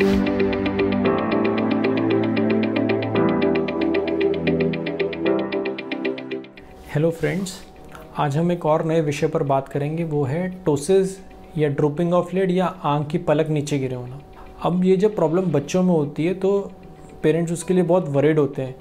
Hello friends आज हम एक और नए विषय पर बात करेंगे, वो है टोसिस या ड्रोपिंग ऑफ़ लेड या आँख की पलक नीचे गिरे होना। अब ये जब प्रॉब्लम बच्चों में होती है तो पेरेंट्स उसके लिए बहुत वरीड होते हैं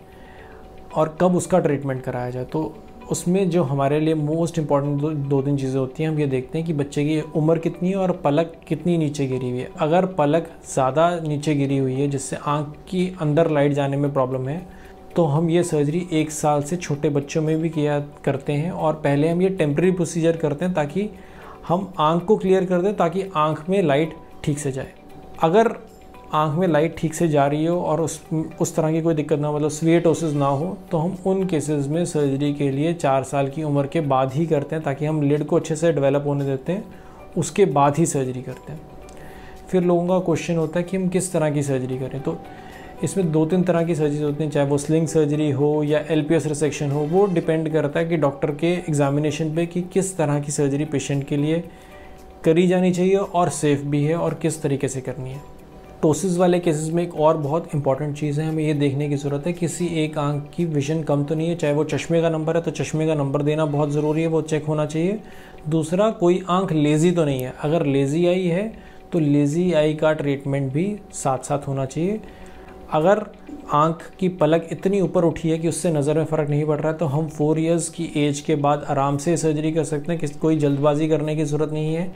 और कब उसका ट्रीटमेंट कराया जाए। तो उसमें जो हमारे लिए मोस्ट इंपॉर्टेंट दो, दो तीन चीज़ें होती हैं हम ये देखते हैं कि बच्चे की उम्र कितनी है और पलक कितनी नीचे गिरी हुई है। अगर पलक ज़्यादा नीचे गिरी हुई है जिससे आँख की अंदर लाइट जाने में प्रॉब्लम है तो हम ये सर्जरी एक साल से छोटे बच्चों में भी किया करते हैं और पहले हम ये टेम्प्रेरी प्रोसीजर करते हैं ताकि हम आँख को क्लियर कर दें ताकि आँख में लाइट ठीक से जाए। अगर आँख में लाइट ठीक से जा रही हो और उस उस तरह की कोई दिक्कत ना मतलब स्वीएटोसिस ना हो तो हम उन केसेस में सर्जरी के लिए चार साल की उम्र के बाद ही करते हैं, ताकि हम लिड को अच्छे से डेवलप होने देते हैं, उसके बाद ही सर्जरी करते हैं। फिर लोगों का क्वेश्चन होता है कि हम किस तरह की सर्जरी करें तो इसमें दो तीन तरह की सर्जरी होती हैं, चाहे वो स्लिंग सर्जरी हो या एल पी रिसेक्शन हो, वो डिपेंड करता है कि डॉक्टर के एग्जामिनेशन पे कि किस तरह की सर्जरी पेशेंट के लिए करी जानी चाहिए और सेफ़ भी है और किस तरीके से करनी है। टोसिस वाले केसेस में एक और बहुत इंपॉर्टेंट चीज़ है, हमें ये देखने की ज़रूरत है, किसी एक आँख की विजन कम तो नहीं है, चाहे वो चश्मे का नंबर है तो चश्मे का नंबर देना बहुत ज़रूरी है, वो चेक होना चाहिए। दूसरा, कोई आँख लेज़ी तो नहीं है। अगर लेज़ी आई है तो लेज़ी आई का ट्रीटमेंट भी साथ साथ होना चाहिए। अगर आँख की पलक इतनी ऊपर उठी है कि उससे नज़र में फ़र्क नहीं पड़ रहा है तो हम फोर इयर्स की एज के बाद आराम से सर्जरी कर सकते हैं, किस, कोई जल्दबाजी करने की ज़रूरत नहीं है।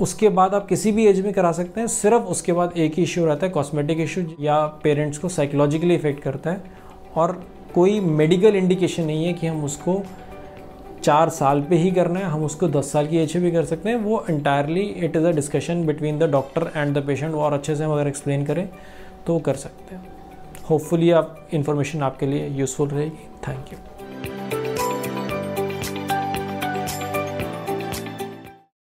उसके बाद आप किसी भी एज में करा सकते हैं, सिर्फ़ उसके बाद एक ही इशू रहता है कॉस्मेटिक इशू या पेरेंट्स को साइकोलॉजिकली इफ़ेक्ट करता है। और कोई मेडिकल इंडिकेशन नहीं है कि हम उसको चार साल पे ही करना है, हम उसको दस साल की एज भी कर सकते हैं। वो entirely it is a discussion between the doctor and the patient और अच्छे से हम अगर एक्सप्लेन करें तो कर सकते हैं। होपफुली आप इन्फॉर्मेशन आपके लिए यूज़फुल रहेगी। Thank you